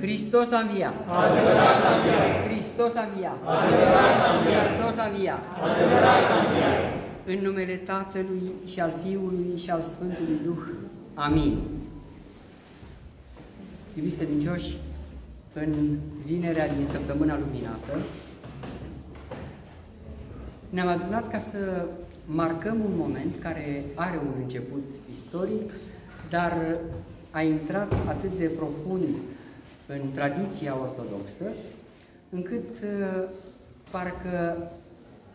Hristos a înviat! Adevărat a înviat! Hristos a înviat! Adevărat a înviat! Hristos a înviat! Adevărat a înviat! În numele Tatălui și al Fiului și al Sfântului Duh. Amin. Iubiți credincioși, în vinerea din săptămâna luminată, ne-am adunat ca să marcăm un moment care are un început istoric, dar a intrat atât de profund în tradiția ortodoxă, încât uh, parcă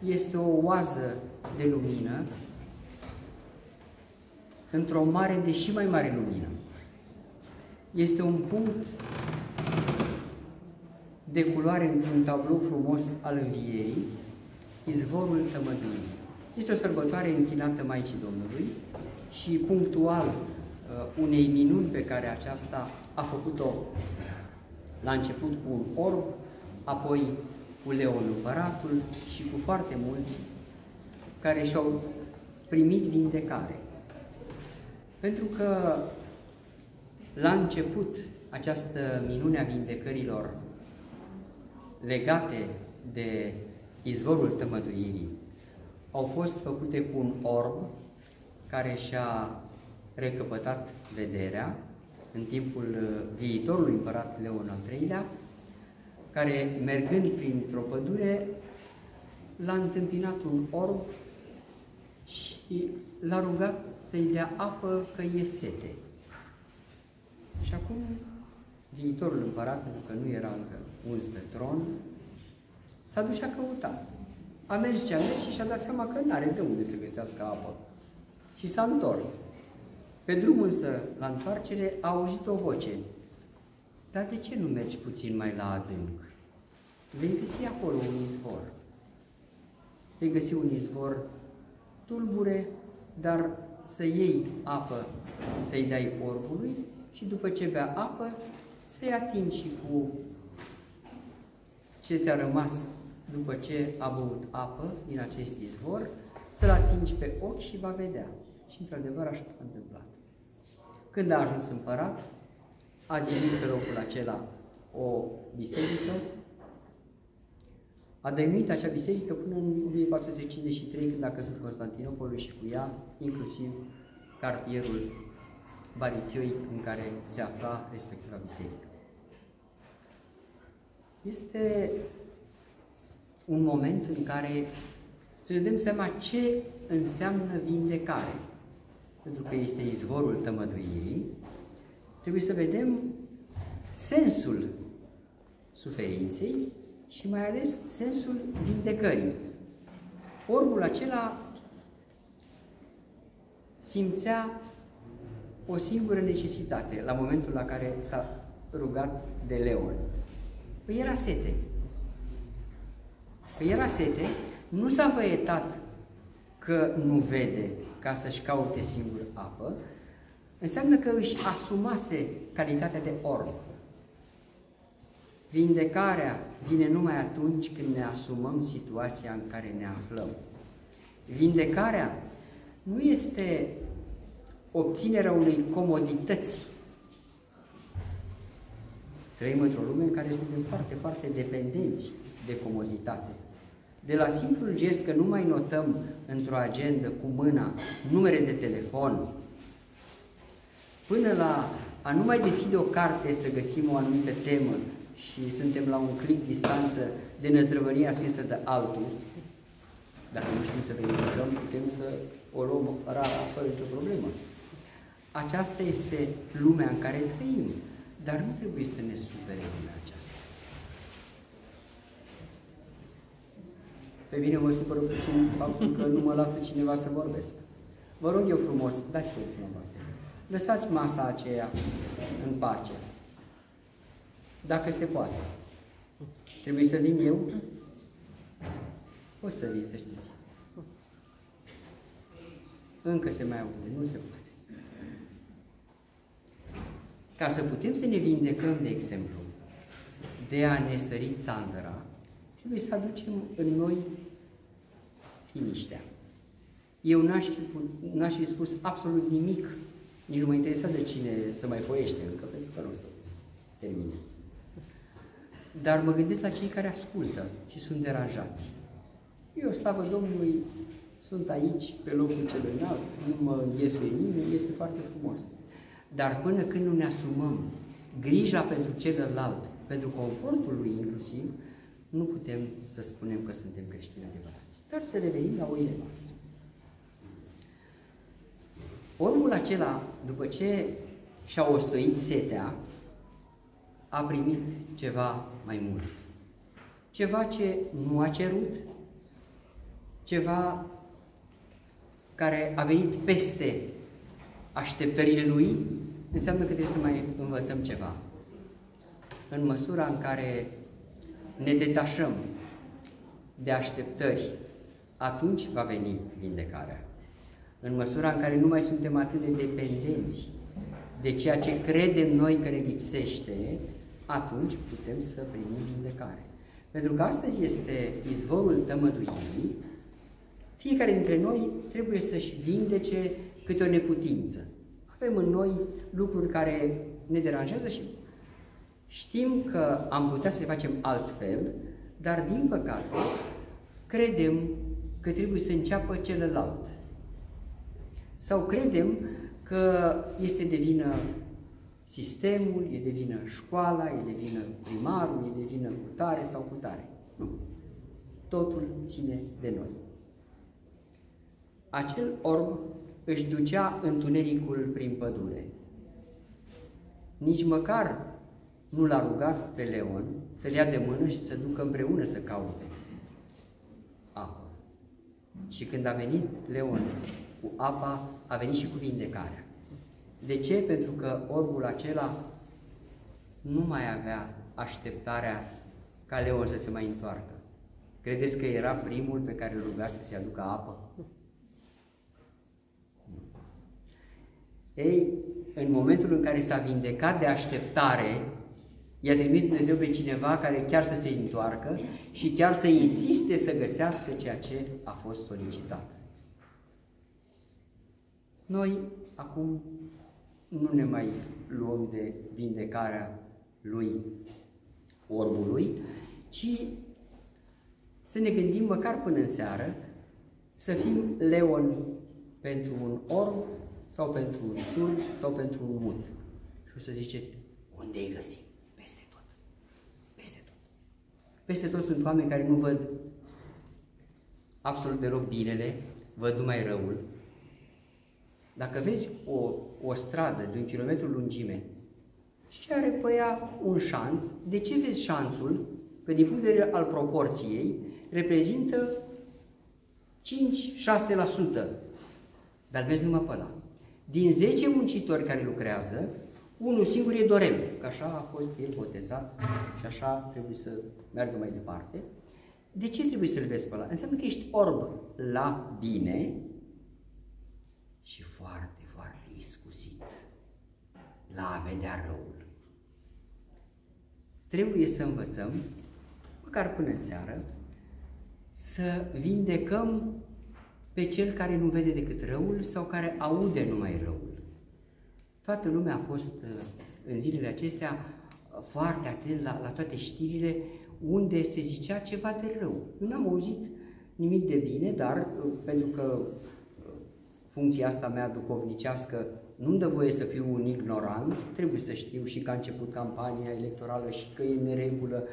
este o oază de lumină într-o mare, deși mai mare lumină. Este un punct de culoare într-un tablou frumos al învierii, izvorul tămăduirii. Este o sărbătoare închinată Maicii Domnului și punctual uh, unei minuni pe care aceasta a făcut-o la început cu un orb, apoi cu Leon Împăratul și cu foarte mulți care și-au primit vindecare. Pentru că la început această minune a vindecărilor legate de izvorul tămăduirii au fost făcute cu un orb care și-a recăpătat vederea în timpul viitorului împărat Leon al III-lea, care, mergând printr-o pădure, l-a întâmpinat un orb și l-a rugat să-i dea apă că e sete. Și acum, viitorul împărat, pentru că nu era încă uns pe tron, s-a dus și a căutat. A mers și a mers și și-a dat seama că nu are de unde să găsească apă. Și s-a întors. Pe drum însă, la întoarcere, a auzit o voce. Dar de ce nu mergi puțin mai la adânc? Vei găsi acolo un izvor. Vei găsi un izvor tulbure, dar să iei apă, să-i dai orbului și după ce bea apă, să-i atingi și cu ce ți-a rămas după ce a băut apă din acest izvor, să-l atingi pe ochi și va vedea. Și într-adevăr așa s-a întâmplat. Când a ajuns împărat, a zidit pe locul acela o biserică, a dăinuit acea biserică până în 1453, când a căzut Constantinopolul și cu ea, inclusiv cartierul Barichioi în care se afla respectiva biserică. Este un moment în care să ne dăm seama ce înseamnă vindecare. Pentru că este izvorul tămăduirii, trebuie să vedem sensul suferinței și mai ales sensul vindecării. Orbul acela simțea o singură necesitate la momentul la care s-a rugat de Leon. Păi era sete. Păi era sete, nu s-a văietat că nu vede ca să-și caute singur apă, înseamnă că își asumase calitatea de orb. Vindecarea vine numai atunci când ne asumăm situația în care ne aflăm. Vindecarea nu este obținerea unei comodități. Trăim într-o lume în care suntem foarte, foarte dependenți de comoditate. De la simplul gest că nu mai notăm într-o agendă cu mâna numere de telefon, până la a nu mai deschide o carte să găsim o anumită temă și suntem la un clic distanță de năzdrăvăria scrisă de altul, dacă nu știm să verificăm, putem să o luăm rara fără nicio problemă. Aceasta este lumea în care trăim, dar nu trebuie să ne supere lumea aceasta. Pe mine mă supără puțin faptul că nu mă lasă cineva să vorbesc. Vă rog eu frumos, dați puțin o Lăsați masa aceea în pace. Dacă se poate. Trebuie să vin eu? Pot să vin, să știți. Încă se mai aude, nu se poate. Ca să putem să ne vindecăm, de exemplu, de a ne sări țandăra, trebuie să aducem în noi liniștea. Eu n-aș fi, n-aș fi spus absolut nimic Nici nu mă interesează cine să mai foiește încă, pentru că nu o să termine. Dar mă gândesc la cei care ascultă și sunt deranjați. Eu, slavă Domnului, sunt aici, pe locul cel înalt, nu mă înghesuie nimeni, este foarte frumos. Dar până când nu ne asumăm grija pentru celălalt, pentru confortul lui inclusiv, nu putem să spunem că suntem creștini adevărați. Dar să revenim la oile noastre. Omul acela, după ce și-a ostoit setea, a primit ceva mai mult. Ceva ce nu a cerut, ceva care a venit peste așteptările lui, înseamnă că trebuie să mai învățăm ceva. În măsura în care ne detașăm de așteptări, atunci va veni vindecarea. În măsura în care nu mai suntem atât de dependenți de ceea ce credem noi că ne lipsește, atunci putem să primim vindecare. Pentru că astăzi este izvorul tămăduirii, fiecare dintre noi trebuie să-și vindece câte o neputință. Avem în noi lucruri care ne deranjează și știm că am putea să le facem altfel, dar din păcate credem că trebuie să înceapă celălalt. Sau credem că este de vină sistemul, e de vină școala, e de vină primarul, e de vină cutare sau cutare. Nu. Totul ține de noi. Acel orb își ducea întunericul prin pădure. Nici măcar nu l-a rugat pe Leon să-l ia de mână și să ducă împreună să caute apă. Și când a venit Leon cu apa, a venit și cu vindecarea. De ce? Pentru că orbul acela nu mai avea așteptarea ca Leon să se mai întoarcă. Credeți că era primul pe care îl ruga să se aducă apă? Ei, în momentul în care s-a vindecat de așteptare, i-a trimis Dumnezeu pe cineva care chiar să se întoarcă și chiar să insiste să găsească ceea ce a fost solicitat. Noi acum nu ne mai luăm de vindecarea lui orbului, ci să ne gândim măcar până în seară să fim leon pentru un orb sau pentru un surd sau pentru un mut. Și o să ziceți, unde îi găsim? Peste tot. Peste tot. Peste tot sunt oameni care nu văd absolut deloc binele, văd numai răul. Dacă vezi o, o stradă de un kilometru lungime și are pe ea un șanț, de ce vezi șanțul? Că din punct de vedere al proporției reprezintă 5-6%, dar vezi numai pe ăla. Din 10 muncitori care lucrează, unul singur e Dorel, că așa a fost el botezat și așa trebuie să meargă mai departe. De ce trebuie să-l vezi pe ăla? Înseamnă că ești orb la bine și foarte, foarte iscusit la a vedea răul. Trebuie să învățăm, măcar până în seară, să vindecăm pe cel care nu vede decât răul sau care aude numai răul. Toată lumea a fost uh, în zilele acestea uh, foarte atent la, la toate știrile unde se zicea ceva de rău. Eu n-am auzit nimic de bine, dar uh, pentru că funcția asta mea duhovnicească nu-mi dă voie să fiu un ignorant, trebuie să știu și că a început campania electorală și că e neregulă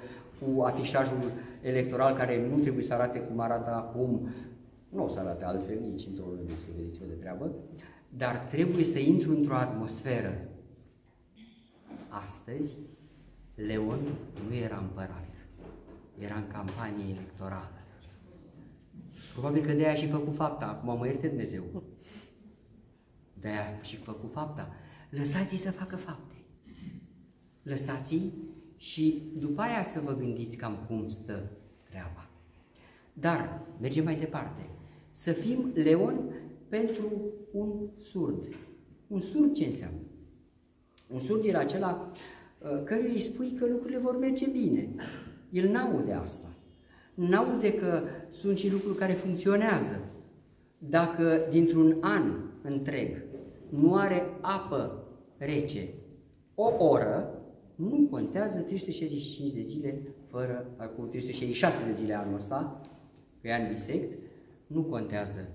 cu afișajul electoral care nu trebuie să arate cum arată acum, nu o să arate altfel nici într-o lume, să vedeți de treabă, dar trebuie să intru într-o atmosferă. Astăzi, Leon nu era împărat, era în campanie electorală. Probabil că de-aia și făcut fapta, acum mă ierte Dumnezeu. De-aia și făcut fapta. Lăsați-i să facă fapte. Lăsați-i și după aia să vă gândiți cam cum stă treaba. Dar, mergem mai departe. Să fim leon pentru un surd. Un surd ce înseamnă? Un surd era acela uh, căruia îi spui că lucrurile vor merge bine. El n-aude asta. N-aude că sunt și lucruri care funcționează. Dacă dintr-un an întreg nu are apă rece o oră, nu contează 365 de zile fără, cu 366 de zile anul ăsta, pe an bisect, nu contează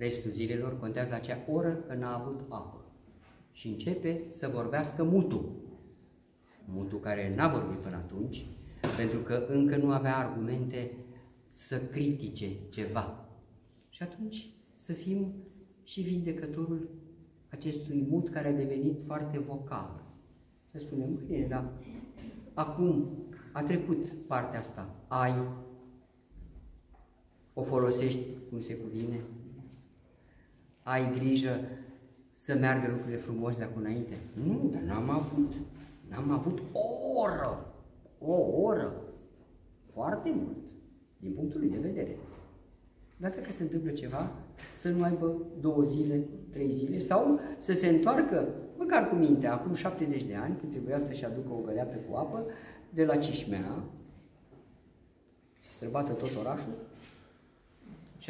restul zilelor, contează acea oră că n-a avut apă. Și începe să vorbească mutu. Mutu care n-a vorbit până atunci, pentru că încă nu avea argumente să critique ceva. Și atunci să fim și vindecătorul acestui mut care a devenit foarte vocal. Să spunem, bine, dar acum a trecut partea asta, ai, o folosești cum se cuvine, ai grijă să meargă lucrurile frumos de acum înainte. Nu, dar n-am avut, n-am avut o oră, o oră, foarte mult, din punctul lui de vedere. Dar dacă se întâmplă ceva, să nu aibă două zile, trei zile, sau să se întoarcă, măcar cu minte, acum 70 de ani, când trebuia să-și aducă o găleată cu apă, de la Cismea, să străbată tot orașul,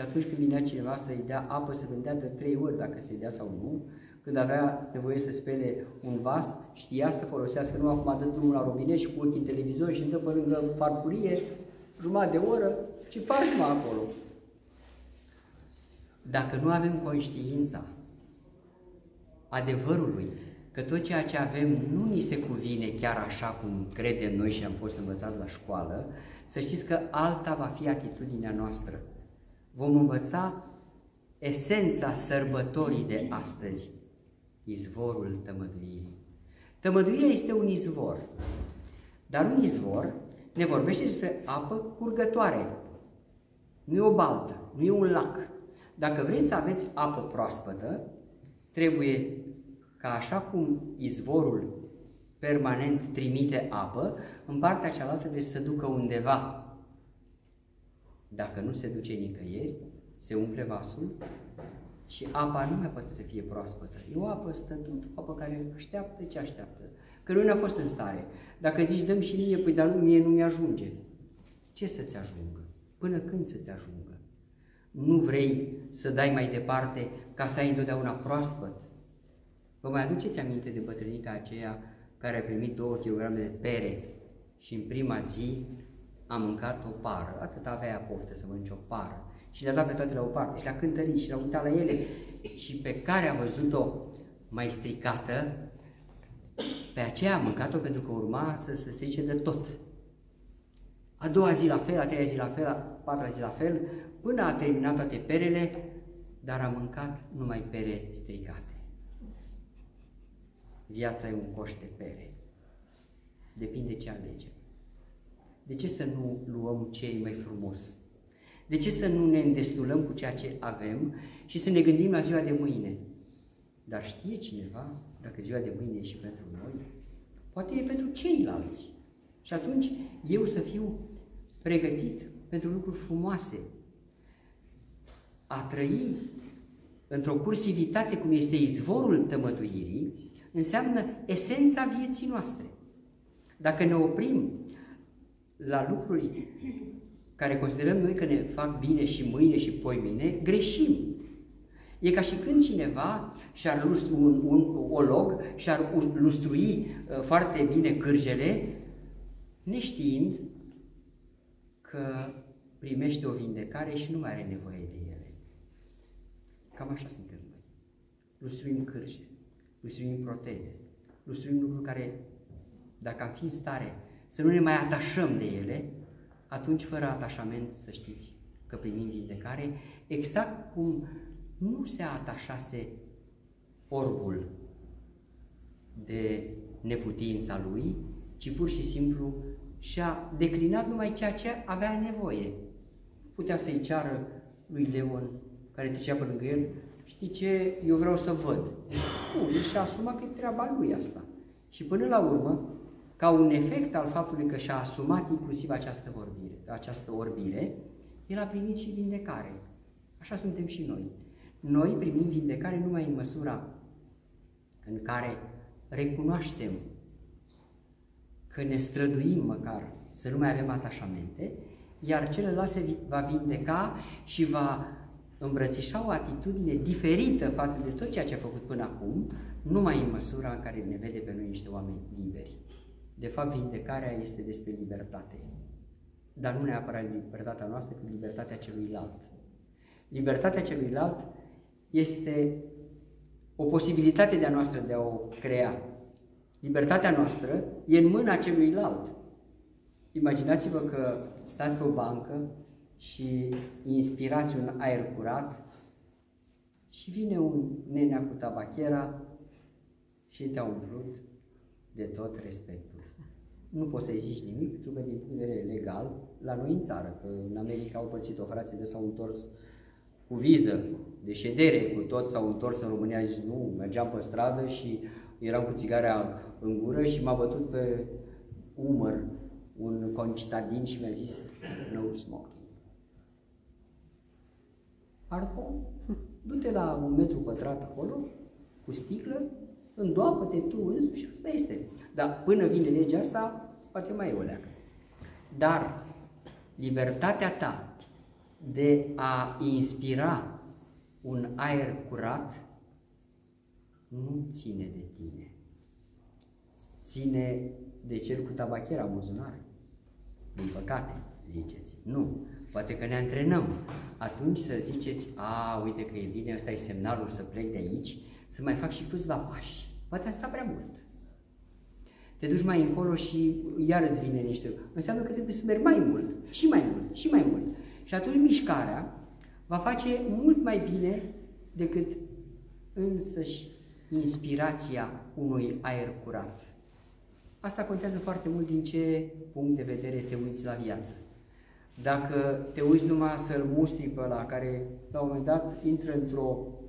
și atunci când vinea cineva să-i dea apă, să vândea de trei ori dacă se dea sau nu, când avea nevoie să spele un vas, știa să folosească, nu acum dă drumul la robinet și cu ochii în televizor și îmi dă pe lângă farfurie, jumătate de oră, și faci mă acolo. Dacă nu avem conștiința adevărului că tot ceea ce avem nu ni se cuvine chiar așa cum credem noi și am fost învățați la școală, să știți că alta va fi atitudinea noastră. Vom învăța esența sărbătorii de astăzi, izvorul tămăduirii. Tămăduirea este un izvor, dar un izvor ne vorbește despre apă curgătoare. Nu e o baltă, nu e un lac. Dacă vreți să aveți apă proaspătă, trebuie ca așa cum izvorul permanent trimite apă, în partea cealaltă de să ducă undeva. Dacă nu se duce nicăieri, se umple vasul și apa nu mai poate să fie proaspătă. E o apă stătut, o apă care așteaptă ce așteaptă. Că nu a fost în stare. Dacă zici, dăm și mie, păi dar nu, mie nu mi-ajunge. Ce să-ți ajungă? Până când să-ți ajungă? Nu vrei să dai mai departe ca să ai întotdeauna proaspăt? Vă mai aduceți aminte de bătrânica aceea care a primit 2 kg de pere și în prima zi a mâncat o pară, atât avea poftă să mănânce o pară și le-a dat pe toate la o parte și le-a cântărit și le-a uitat la ele și pe care a văzut-o mai stricată, pe aceea a mâncat-o pentru că urma să se strice de tot. A doua zi la fel, a treia zi la fel, a patra zi la fel, până a terminat toate perele, dar a mâncat numai pere stricate. Viața e un coș de pere. Depinde ce alegem. De ce să nu luăm ce e mai frumos? De ce să nu ne îndestulăm cu ceea ce avem și să ne gândim la ziua de mâine? Dar știe cineva dacă ziua de mâine e și pentru noi? Poate e pentru ceilalți. Și atunci eu să fiu pregătit pentru lucruri frumoase. A trăi într-o cursivitate cum este izvorul tămăduirii, înseamnă esența vieții noastre. Dacă ne oprim la lucruri care considerăm noi că ne fac bine și mâine și poimine, greșim. E ca și când cineva și-ar lustru un, un olog și-ar lustrui uh, foarte bine cârjele, neștiind că primește o vindecare și nu mai are nevoie de ele. Cam așa suntem noi. Lustruim cârje, lustruim proteze, lustruim lucruri care, dacă am fi în stare să nu ne mai atașăm de ele, atunci fără atașament să știți că primim vindecare, exact cum nu se atașase orbul de neputința lui, ci pur și simplu și-a declinat numai ceea ce avea nevoie. Putea să-i ceară lui Leon, care trecea pe lângă el, știi ce, eu vreau să văd. Nu, el și-a asumat că e treaba lui asta. Și până la urmă, ca un efect al faptului că și-a asumat inclusiv această vorbire, această orbire, el a primit și vindecare. Așa suntem și noi. Noi primim vindecare numai în măsura în care recunoaștem că ne străduim măcar să nu mai avem atașamente, iar celălalt se va vindeca și va îmbrățișa o atitudine diferită față de tot ceea ce a făcut până acum, numai în măsura în care ne vede pe noi niște oameni liberi. De fapt, vindecarea este despre libertate. Dar nu neapărat libertatea noastră, ci libertatea celuilalt. Libertatea celuilalt este o posibilitate de a noastră de a o crea. Libertatea noastră e în mâna celuilalt. Imaginați-vă că stați pe o bancă și inspirați un aer curat și vine un nenea cu tabachera și te-a umplut de tot respectul. Nu poți să-i zici nimic, pentru că din punct de vedere legal, la noi în țară, că în America au pățit-o frații de s-au întors cu viză de ședere, cu tot s-au întors în România, zis nu, mergeam pe stradă și eram cu țigarea în gură și m-a bătut pe umăr un concitadin și mi-a zis no smoking. Acum, du-te la un metru pătrat acolo, cu sticlă, îndoapă-te tu însuși și asta este. Dar până vine legea asta, poate mai e o leacă. Dar libertatea ta de a inspira un aer curat nu ține de tine. Ține de cel cu tabachera în buzunar. Din păcate, ziceți. Nu. Poate că ne antrenăm. Atunci să ziceți, a, uite că e bine, ăsta e semnalul să plec de aici, să mai fac și câțiva pași. Poate asta prea mult. Te duci mai încolo și iar îți vine niște... Înseamnă că trebuie să mergi mai mult, și mai mult, și mai mult. Și atunci mișcarea va face mult mai bine decât însăși inspirația unui aer curat. Asta contează foarte mult din ce punct de vedere te uiți la viață. Dacă te uiți numai să-l mustri pe ăla care la un moment dat intră într-o uh,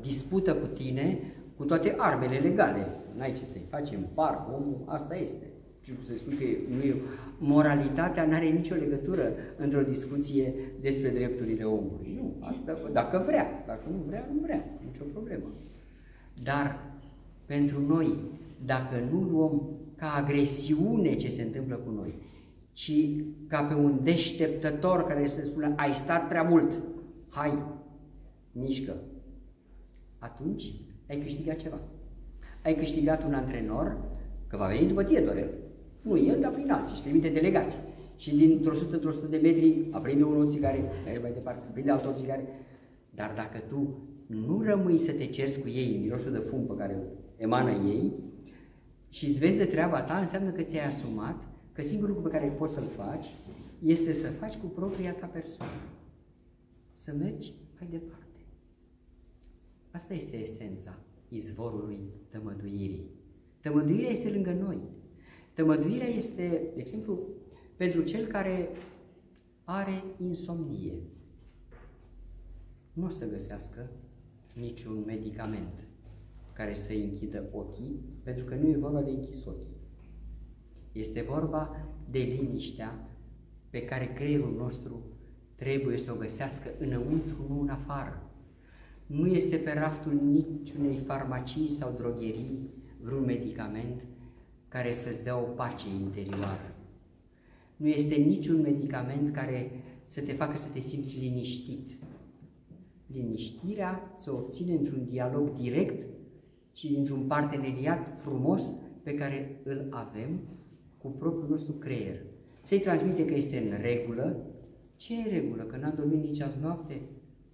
dispută cu tine, cu toate armele legale, n-ai ce să-i faci în parc, omul, asta este. Și să spui că nu e... Moralitatea nu are nicio legătură într-o discuție despre drepturile omului. Nu, asta, dacă vrea, dacă nu vrea, nu vrea, nicio problemă. Dar pentru noi, dacă nu luăm ca agresiune ce se întâmplă cu noi, ci ca pe un deșteptător care să spună, ai stat prea mult, hai, mișcă. Atunci ai câștigat ceva. Ai câștigat un antrenor, că va veni după tine doar el. Nu el, dar prin alții și trimite delegații. Și dintr-o sută, într-o sută de metri aprinde unul țigare, merge mai departe, aprinde altul țigare. Dar dacă tu nu rămâi să te cerți cu ei, mirosul de fum pe care emană ei, și îți vezi de treaba ta, înseamnă că ți-ai asumat că singurul lucru pe care poți să-l faci este să faci cu propria ta persoană. Să mergi mai departe. Asta este esența izvorului tămăduirii. Tămăduirea este lângă noi. Tămăduirea este, de exemplu, pentru cel care are insomnie. Nu o să găsească niciun medicament care să-i închidă ochii, pentru că nu e vorba de închis ochii. Este vorba de liniștea pe care creierul nostru trebuie să o găsească înăuntru, nu în afară. Nu este pe raftul niciunei farmacii sau drogherii vreun medicament care să-ți dea o pace interioară. Nu este niciun medicament care să te facă să te simți liniștit. Liniștirea se obține într-un dialog direct și dintr-un parteneriat frumos pe care îl avem cu propriul nostru creier. Se-i transmite că este în regulă. Ce e regulă? Că n-am dormit nici azi noapte?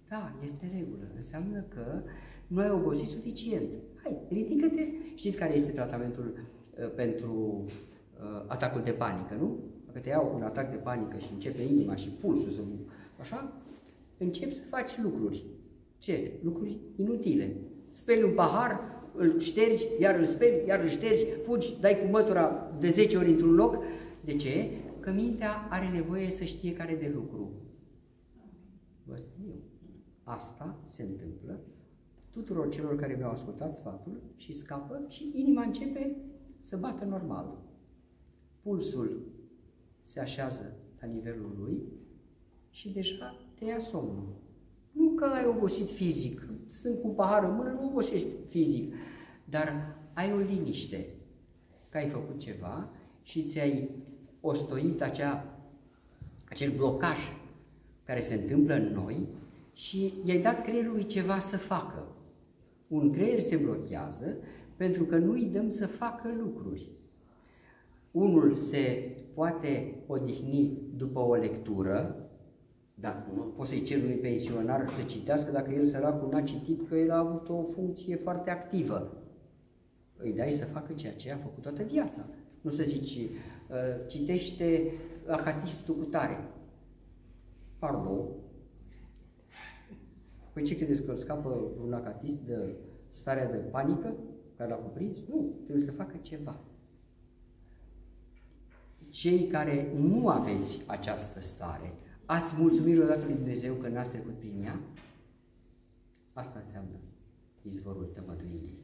Da, este regulă. Înseamnă că nu ai obosit suficient. Hai, ridică-te. Știți care este tratamentul uh, pentru uh, atacul de panică, nu? Dacă te iau un atac de panică și începe inima și pulsul să... Așa? Începi să faci lucruri. Ce? Lucruri inutile. Speli un pahar, îl ștergi, iar îl speli, iar îl ștergi, fugi, dai cu mătura de 10 ori într-un loc. De ce? Că mintea are nevoie să știe care de lucru. Vă spun eu. Asta se întâmplă tuturor celor care mi-au ascultat sfatul și scapă și inima începe să bată normal. Pulsul se așează la nivelul lui și deja te ia somnul. Nu că ai obosit fizic, sunt cu un pahar în mână, nu obosești fizic, dar ai o liniște că ai făcut ceva și ți-ai ostoit acea, acel blocaj care se întâmplă în noi și i-ai dat creierului ceva să facă. Un creier se blochează pentru că nu îi dăm să facă lucruri. Unul se poate odihni după o lectură, dar nu poți să-i cer unui pensionar să citească dacă el săracul n-a citit că el a avut o funcție foarte activă. Îi dai să facă ceea ce a făcut toată viața. Nu să zici, uh, citește acatistul cu tare. Pardon. Păi ce credeți că îl scapă un acatist de starea de panică care l-a cuprins? Nu, trebuie să facă ceva. Cei care nu aveți această stare, ați mulțumit odată lui Dumnezeu că n-ați trecut prin ea? Asta înseamnă izvorul tămăduirii.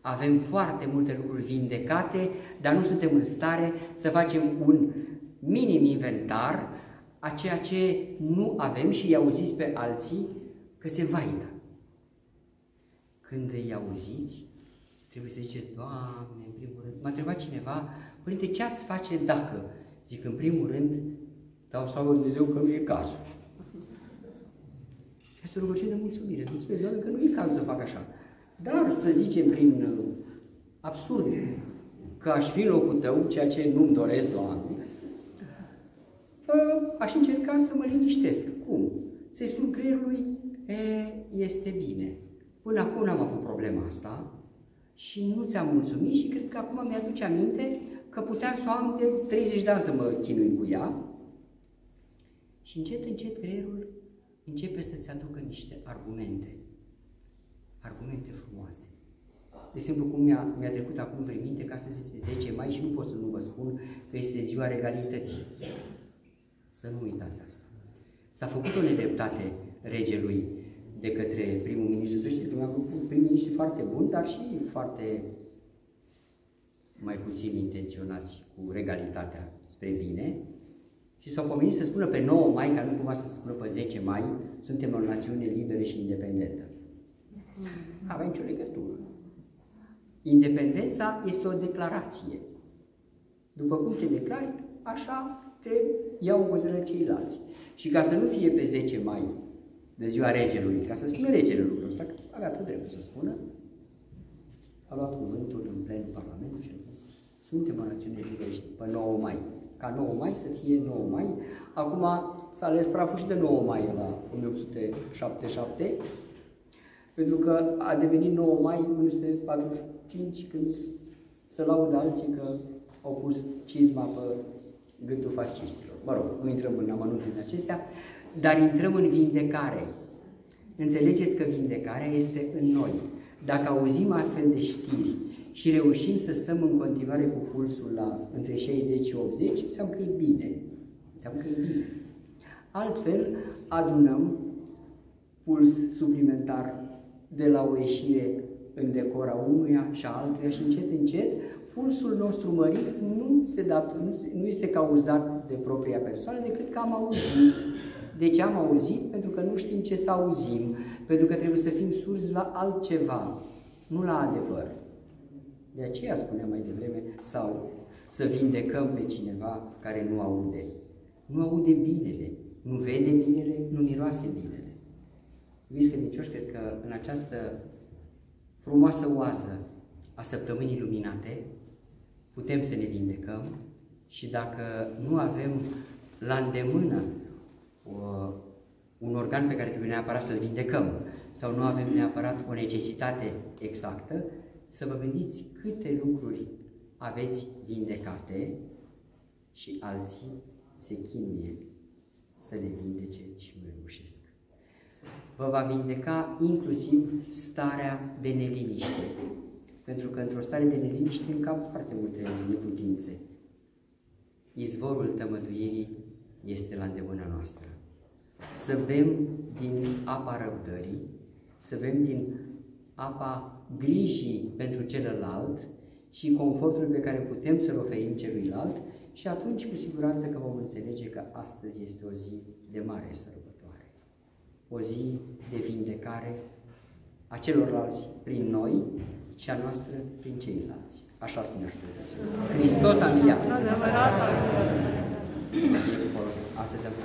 Avem foarte multe lucruri vindecate, dar nu suntem în stare să facem un minim inventar a ceea ce nu avem și îi auziți pe alții că se vaită. Când îi auziți, trebuie să ziceți, Doamne, în primul rând, m-a întrebat cineva, Părinte, ce ați face dacă? Zic, în primul rând, dau sau Dumnezeu că nu e cazul. Este o rugăciune de mulțumire. Să mulțumesc, Doamne, că nu e cazul să fac așa. Dar să zicem prin uh, absurd că aș fi în locul tău, ceea ce nu-mi doresc, Doamne, uh, aș încerca să mă liniștesc. Cum? Să-i spun creierului, e, este bine. Până acum n-am avut problema asta și nu ți-am mulțumit și cred că acum mi-aduce aminte că puteam să o am de 30 de ani să mă chinui cu ea. Și încet, încet creierul începe să-ți aducă niște argumente argumente frumoase. De exemplu, cum mi-a, mi-a trecut acum prin minte că astăzi este 10 mai și nu pot să nu vă spun că este ziua regalității. Să nu uitați asta. S-a făcut o nedreptate regelui de către primul ministru. Să știți că mi-a făcut prim ministru foarte bun, dar și foarte mai puțin intenționați cu regalitatea spre bine. Și s-au pomenit să spună pe 9 mai, ca nu cumva să spună pe 10 mai, suntem o națiune liberă și independentă. Nu avea nicio legătură. Independența este o declarație. După cum te declari, așa te iau în considerare ceilalți. Și ca să nu fie pe 10 mai, de ziua regelui, ca să spună regele lucrul ăsta, că avea tot dreptul să spună, a luat cuvântul în plenul Parlamentului și a zis, suntem o națiune liberă și pe 9 mai. Ca 9 mai să fie 9 mai. Acum s-a ales praful și de 9 mai la 1877 pentru că a devenit 9 mai 1945 când se laudă alții că au pus cizma pe gâtul fascistilor. Mă rog, nu intrăm în amănuntele acestea, dar intrăm în vindecare. Înțelegeți că vindecarea este în noi. Dacă auzim astfel de știri și reușim să stăm în continuare cu pulsul la între 60 și 80, înseamnă că e bine. Înseamnă că e bine. Altfel, adunăm puls suplimentar de la o ieșire în decora unuia și a altuia și încet, încet, pulsul nostru mărit nu, se dat, nu, se, nu este cauzat de propria persoană, decât că am auzit. De ce am auzit? Pentru că nu știm ce să auzim, pentru că trebuie să fim surzi la altceva, nu la adevăr. De aceea spuneam mai devreme, sau să vindecăm pe cineva care nu aude. Nu aude binele, nu vede binele, nu miroase binele. Iubiți credincioși, cred că în această frumoasă oază a săptămânii luminate putem să ne vindecăm și dacă nu avem la îndemână uh, un organ pe care trebuie neapărat să-l vindecăm sau nu avem neapărat o necesitate exactă, să vă gândiți câte lucruri aveți vindecate și alții se chinuie să le vindece și nu reușesc vă va vindeca inclusiv starea de neliniște. Pentru că într-o stare de neliniște încap foarte multe neputințe. Izvorul tămăduirii este la îndemâna noastră. Să bem din apa răbdării, să bem din apa grijii pentru celălalt și confortul pe care putem să-l oferim celuilalt și atunci cu siguranță că vom înțelege că astăzi este o zi de mare sărbătoare o zi de vindecare a celorlalți prin noi și a noastră prin ceilalți. Așa să ne așteptăm. Hristos a înviat! Adevărat! Astăzi am să